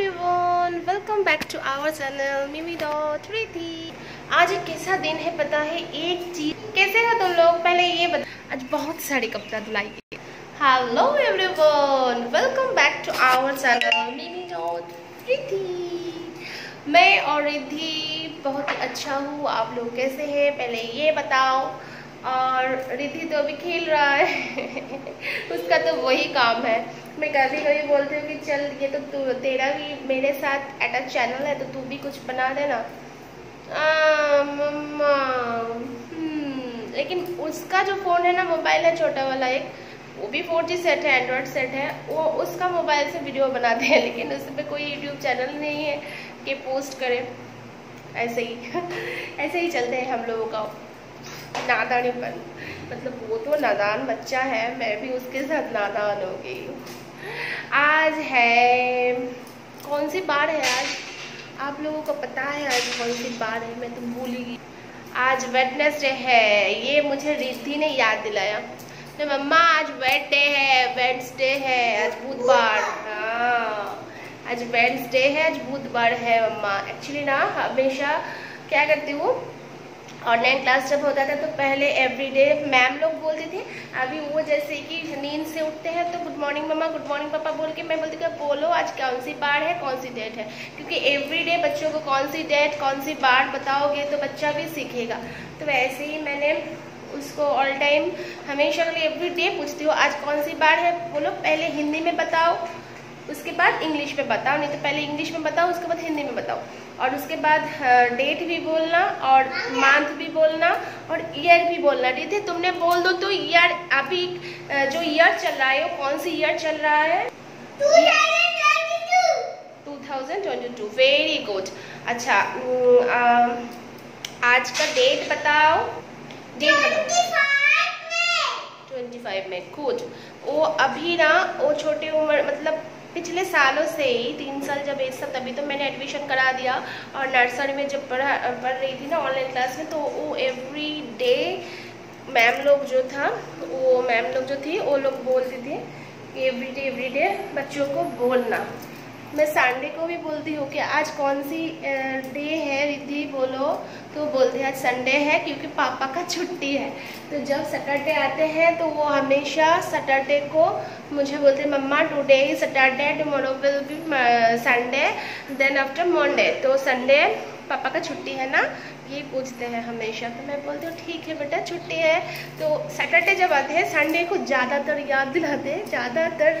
Everyone welcome back to our channel Mimi dot Riti आज एक कैसा दिन है पता है? एक चीज़ कैसे हो तुम लोग? पहले ये बता आज बहुत सारे कपड़ा धुलाई hello everyone welcome back to our channel Mimi dot Riti मैं और रिद्धि बहुत ही अच्छा हूँ। आप लोग कैसे हैं? पहले ये बताओ। और रिद्धि तो अभी खेल रहा है। उसका तो वही काम है। मैं कभी कभी बोलती हूँ कि चल ये तो तू तेरा भी मेरे साथ अटैच चैनल है तो तू भी कुछ बना देना। हम्म, लेकिन उसका जो फ़ोन है ना मोबाइल है छोटा वाला एक वो भी फोर जी सेट है एंड्रॉयड सेट है वो उसका मोबाइल से वीडियो बनाते हैं लेकिन उस पर कोई यूट्यूब चैनल नहीं है कि पोस्ट करे। ऐसे ही ऐसे ही चलते हैं हम लोगों का नादानीपन। मतलब वो तो नादान बच्चा है मैं भी उसके साथ नादान हो गई आज है, कौन सी बार है आज? आप लोगों को पता है आज कौन सी बार है, मैं तो भूल ही गई आज वेडनेसडे है, ये मुझे रिद्धि ने याद दिलाया। तो मम्मा, आज वेड डे है वेड्सडे है, आज बुधवार हाँ। आज वेड्सडे है, आज बुधवार है, मम्मा। एक्चुअली ना, हमेशा क्या करती हूँ ऑनलाइन क्लास जब होता था तो पहले एवरीडे मैम लोग बोलती थी, अभी वो जैसे कि नींद से उठते हैं तो good morning mama good morning papa बोल के मैं बोलती थी बोलो, आज कौन सी बार है, कौन सी डेट है? क्योंकि एवरीडे बच्चों को कौन सी डेट कौन सी बार बताओगे तो बच्चा भी सीखेगा। तो वैसे ही मैंने उसको ऑल टाइम हमेशा के लिए एवरी डे पूछती हूँ, आज कौन सी बार है? बोलो, पहले हिंदी में बताओ उसके बाद इंग्लिश में बताओ नहीं तो पहले इंग्लिश में बताओ उसके बाद हिंदी में बताओ। और उसके बाद डेट भी बोलना और मंथ भी बोलना और ईयर भी बोलना। ठीक है तुमने बोल दो तो ईयर अभी जो ईयर चल रहा है वो कौन सी ईयर चल रहा है? 2022 वेरी गुड अच्छा आज का डेट बताओ। डेट बताओ। 25 में। गुड वो अभी ना वो छोटे उम्र मतलब पिछले सालों से ही, तीन साल जब एज था तभी तो मैंने एडमिशन करा दिया। और नर्सरी में जब पढ़ा, पढ़ रही थी ना ऑनलाइन क्लास में तो वो एवरी डे मैम लोग जो था, वो मैम लोग जो थी, वो लोग बोलती थी एवरी डे एवरी डे बच्चों को बोलना। मैं संडे को भी बोलती हूँ कि आज कौन सी डे है रिद्धि, बोलो। तो बोलते हैं, आज संडे है क्योंकि पापा का छुट्टी है। तो जब सैटरडे आते हैं तो वो हमेशा सैटरडे को मुझे बोलते हैं, मम्मा today he Saturday tomorrow will be Sunday then after Monday तो संडे पापा का छुट्टी है ना? ये पूछते हैं हमेशा। तो मैं बोलती हूँ, ठीक है बेटा, छुट्टी है। तो सैटरडे जब आते हैं संडे को ज़्यादातर याद दिलाते हैं, ज़्यादातर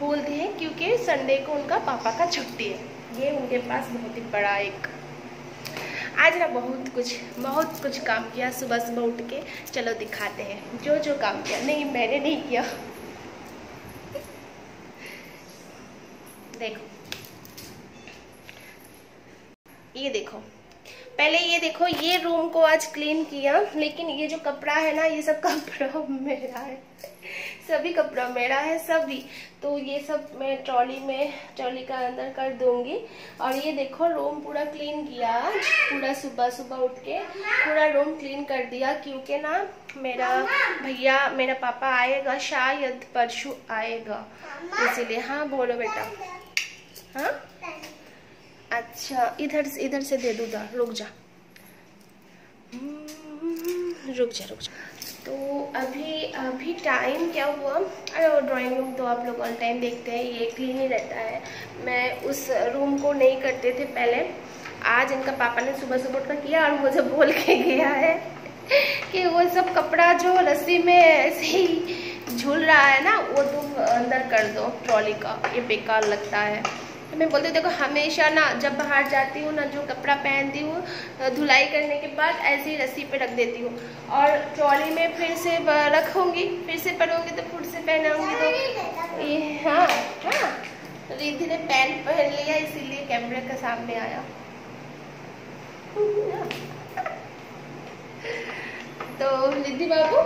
बोलते हैं क्योंकि संडे को उनका पापा का छुट्टी है। ये उनके पास बहुत ही बड़ा एक आज ना बहुत कुछ बहुत कुछ काम किया सुबह सुबह उठ के। चलो दिखाते हैं, जो जो काम किया। नहीं, मैंने नहीं किया। देखो। ये देखो। पहले ये देखो, ये रूम को आज क्लीन किया, लेकिन ये जो कपड़ा है ना, ये सब कपड़ा मेरा है। सभी कपड़ा मेरा है, सभी। तो ये सब मैं ट्रॉली में ट्रॉली का अंदर कर दूँगी। और ये देखो रूम पूरा क्लीन किया पूरा सुबह सुबह उठ के पूरा रूम क्लीन कर दिया, क्योंकि ना मेरा भैया, मेरा पापा आएगा, शायद परसों आएगा। इसीलिए हाँ बोलो बेटा। हाँ? अच्छा इधर से इधर से दे दूँ रुक जा। हम्म, रुक जा रुक जा। तो अभी अभी टाइम क्या हुआ? अरे वो ड्राइंग रूम तो आप लोग ऑल टाइम देखते हैं ये क्लीन ही रहता है। मैं उस रूम को नहीं करते थे पहले। आज इनका पापा ने सुबह सुबह उठकर किया और मुझे बोल के गया है कि वो सब कपड़ा जो रस्सी में ऐसे ही झूल रहा है ना वो तुम अंदर कर दो ट्रॉली का। ये बेकार लगता है। तो मैं बोलती हूँ, देखो, हमेशा ना जब बाहर जाती हूँ ना जो कपड़ा पहनती हूँ धुलाई करने के बाद ऐसे ही रस्सी पे रख देती हूँ। और ट्रॉली में फिर से रखूँगी, फिर से पहनूँगी तो फिर से पहनाऊँगी तो ये हाँ हाँ रिद्धि ने पैंट पहन लिया, इसीलिए कैमरे के सामने आया। तो रिद्धि बाबू,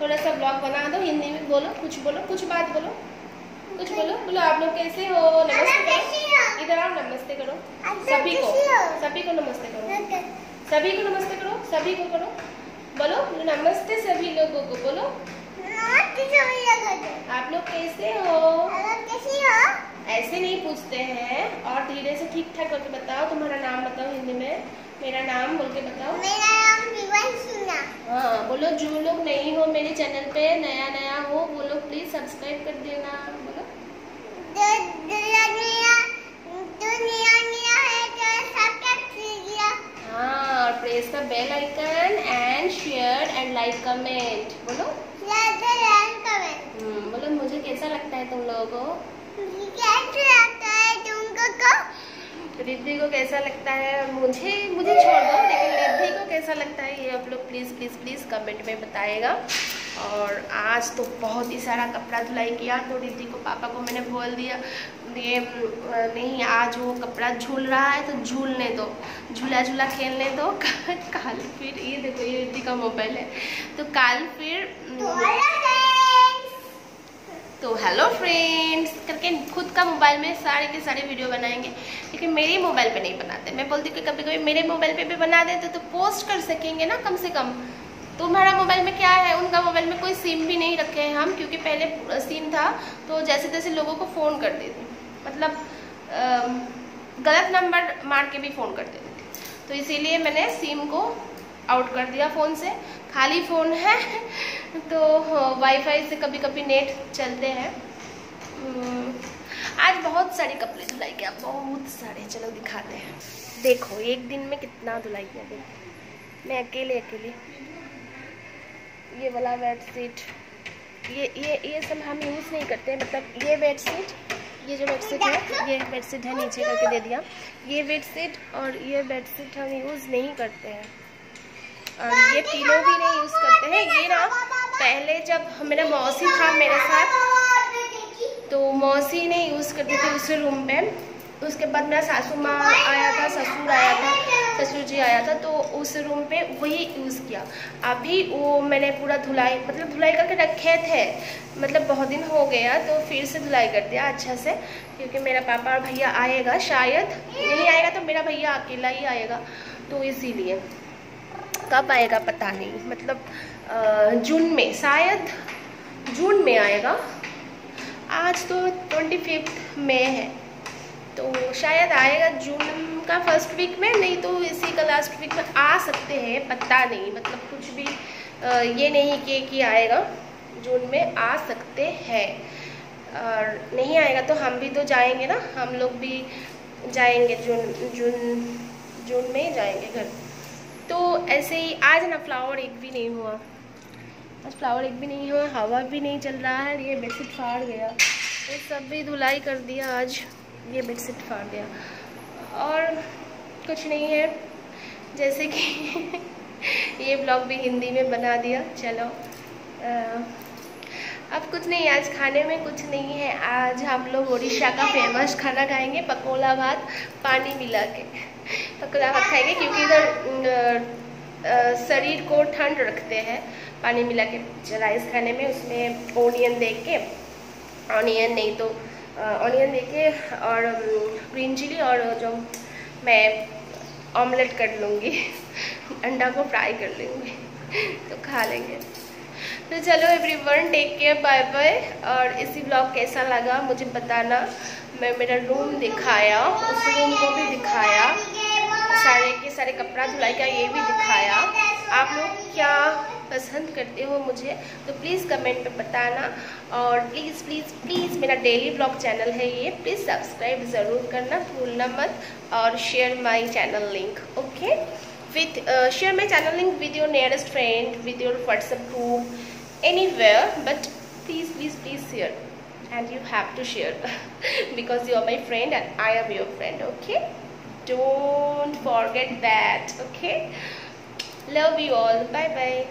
थोड़ा सा ब्लॉग बना दो, हिंदी में बोलो, कुछ बोलो, कुछ बात बोलो। कुछ बोलो? बोलो, आप लोग कैसे हो? नमस्ते करो। इधर आओ, नमस्ते करो। सभी को सभी को नमस्ते करो। सभी को नमस्ते करो, सभी को करो। बोलो, नमस्ते सभी लोगों को, बोलो। आप लोग कैसे हो? ऐसे नहीं पूछते हैं। और धीरे से ठीक ठाक करके बताओ, तुम्हारा नाम बताओ हिंदी में। मेरा नाम बोल के बताओ। मेरा नाम हाँ बोलो, जो लोग नहीं हो मेरे चैनल पे नया नया हो, वो लोग प्लीज़ सब्सक्राइब कर देना बोलो जो दुनिया दुनिया दुनिया दुनिया है तो सबका कीजिए हाँ और press the bell icon and share and like comment बोलो। कमेंट हम्म, बोलो मुझे कैसा लगता है तुम लोगों को? कैसा लगता है तुमको को रिद्धि को कैसा लगता है? मुझे मुझे छोड़ दो लेकिन रिद्धि को कैसा लगता है ये आप लोग प्लीज़ प्लीज़ प्लीज़ कमेंट में बताएगा। और आज तो बहुत ही सारा कपड़ा धुलाई किया तो रिद्धि को पापा को मैंने बोल दिया ये नहीं आज वो कपड़ा झूल रहा है तो झूलने दो झूला झूला खेलने दो। कल फिर ये देखो ये रिद्धि का मोबाइल है। तो कल फिर तो हेलो फ्रेंड्स तो हेलो फ्रेंड्स करके खुद का मोबाइल में सारे के सारे वीडियो बनाएँगे लेकिन मेरे मोबाइल पे नहीं बनाते। मैं बोलती हूँ कि कभी कभी मेरे मोबाइल पे भी बना देते तो पोस्ट कर सकेंगे ना कम से कम। तुम्हारा मोबाइल में क्या है? उनका मोबाइल में कोई सिम भी नहीं रखे हैं हम, क्योंकि पहले सिम था तो जैसे तैसे लोगों को फ़ोन कर देते मतलब गलत नंबर मार के भी फ़ोन कर देते थे तो इसीलिए मैंने सिम को आउट कर दिया फ़ोन से। खाली फ़ोन है तो वाईफाई से कभी कभी नेट चलते हैं। आज बहुत सारे कपड़े धुलाई किया बहुत सारे, चलो दिखाते हैं। देखो, एक दिन में कितना धुलाई किया मैं अकेले अकेले ये वाला बेडशीट ये ये ये सब हम यूज़ नहीं करते मतलब ये बेडशीट ये जो बेडशीट है, ये बेडशीट है नीचे करके दे दिया। ये बेडशीट और ये बेडशीट हम यूज़ नहीं करते हैं। और ये पिलो भी नहीं यूज़ करते हैं। ये ना, पहले जब मेरा मौसी था मेरे साथ तो मौसी ने यूज़ करती थी उस रूम में उसके बाद मेरा सासू माँ आया था ससुर जी आया था तो उस रूम पे वही यूज़ किया। अभी वो मैंने पूरा धुलाई मतलब धुलाई करके रखे थे मतलब बहुत दिन हो गया तो फिर से धुलाई कर दिया अच्छा से, क्योंकि मेरा पापा और भैया आएगा शायद, नहीं आएगा तो मेरा भैया अकेला ही आएगा तो इसीलिए। कब आएगा पता नहीं मतलब जून में, शायद जून में आएगा। आज तो ट्वेंटी फिफ्थ में है। तो शायद आएगा जून का फ़र्स्ट वीक में, नहीं तो इसी का लास्ट वीक में आ सकते हैं, पता नहीं। मतलब कुछ भी ये नहीं कि कि आएगा, जून में आ सकते हैं। और नहीं आएगा तो हम भी तो जाएँगे ना, हम लोग भी जाएँगे जून जून जून में ही जाएँगे घर। तो ऐसे ही, आज ना फ्लावर एक भी नहीं हुआ। आज फ्लावर एक भी नहीं हुआ, हवा भी नहीं चल रहा है, ये बेडशीट फाड़ गया। ये सब भी धुलाई कर दिया आज। ये बेडशीट फाड़ दिया और कुछ नहीं है। जैसे कि ये ब्लॉग भी हिंदी में बना दिया। चलो। अब कुछ नहीं, आज खाने में कुछ नहीं है। आज हम लोग उड़ीसा का फ़ेमस खाना खाएँगे पकोला भात, पानी मिला के। पकोला भात खाएँगे क्योंकि इधर शरीर को ठंड रखते हैं। पानी मिला के राइस खाने में। उसमें ओनियन देख के। ऑनियन नहीं तो ऑनियन देके और ग्रीन चिली और जो मैं ऑमलेट कर लूँगी। अंडा को फ्राई कर लूँगी। तो खा लेंगे। तो चलो everyone take care bye bye और इसी ब्लॉग कैसा लगा मुझे बताना। मैं मेरा रूम दिखाया, उस रूम को भी दिखाया। कपड़ा धुलाई का ये भी दिखाया। आप लोग क्या पसंद करते हो मुझे? तो प्लीज़ कमेंट में बताना और प्लीज़ प्लीज़ प्लीज़ मेरा डेली ब्लॉग चैनल है ये। प्लीज़ सब्सक्राइब ज़रूर करना, भूलना मत और share my channel link okay with share my channel link with your nearest friend with your WhatsApp group any but please please please share and you have to share because you are my friend and I am your friend okay don't forget that okay? Love you all. Bye bye